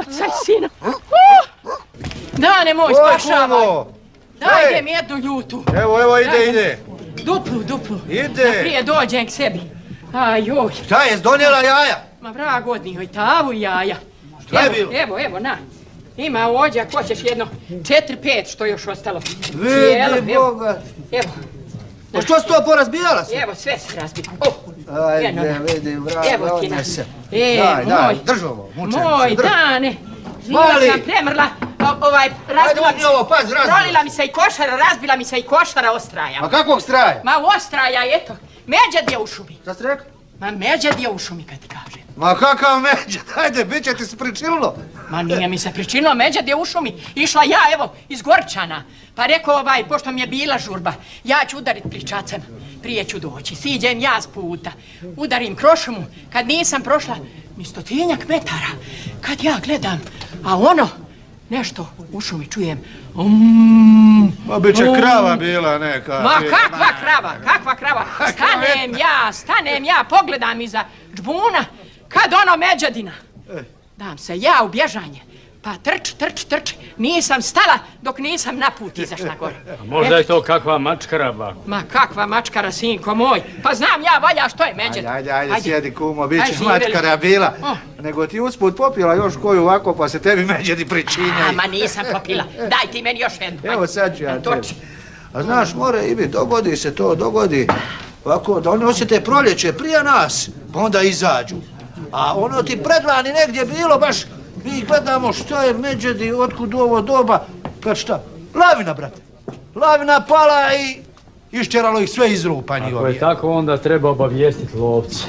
Otac sina. Dane moj, spašavaj. Daj, mi jednu ljutu. Evo, evo, ide, ide. Duplu, duplu. Ide. Da prije dođem k sebi. Aj, joj. Šta je, zdonjela jaja? Ma vrag odnio i tavu i jaja. Šta je bilo? Evo, evo, na. Ima ođa, ko ćeš jedno, četiri, pet što još ostalo. Vidi Boga. Evo. Pa što si to porazbijala se? Evo, sve se razbila. Oh. Ajde, da. vidi, vraga, Evo ti na. odnese. E, Daj, daj, moj. drži ovo, mučenica, Moj dane. Mali. sam premrla, o- ovaj, razbila mi uzmi ovo. Prolila mi se i košara, razbila mi se i košara ostraja. Ma kakvog straja? Ma ostraja, eto. Međed je u šumi. Šta si rekao? Ma međed je u šumi, kad ti kažem. Ma kakav međe, dajde, bit će ti se pričinilo. Ma nije mi se pričinilo, međed je u šumi. Išla ja, evo, iz Gorčana. Pa rekao ovaj, pošto mi je bila žurba, ja ću udarit pličacem. Prije ću doći. Siđem ja s puta. Udarim krošumu. Kad nisam prošla ni stotinjak metara. Kad ja gledam, a ono, nešto u šumi čujem. Um, Ma bit će um. krava bila neka. Ma kakva krava, kakva krava. Stanem ja, stanem ja, pogledam iza džbuna, kad ono međadina. Dam se ja u bježanje. Pa trč, trč, trč. Nisam stala dok nisam na put izašla gore. Možda je to kakva mačkara, bako. Ma kakva mačkara, sinko moj. Pa znam ja valja što je međed. Ajde, ajde, ajde, sjedi kumo, bit živjeli. mačkara bila. O. Nego ti usput popila još koju ovako pa se tebi međedi pričinjaju. A, ma nisam popila. Daj ti meni još jednu. Evo sad ću ja tebi. A znaš, more i biti, dogodi se to, dogodi. Ovako, da oni osjete proljeće prije nas, pa onda izađu. A ono ti predlani negdje bilo, baš mi gledamo što je međedi, otkud u ovo doba, kad šta? Lavina, brate. Lavina pala i iščeralo ih sve iz rupa Ako je tako, onda treba obavijestiti lovce.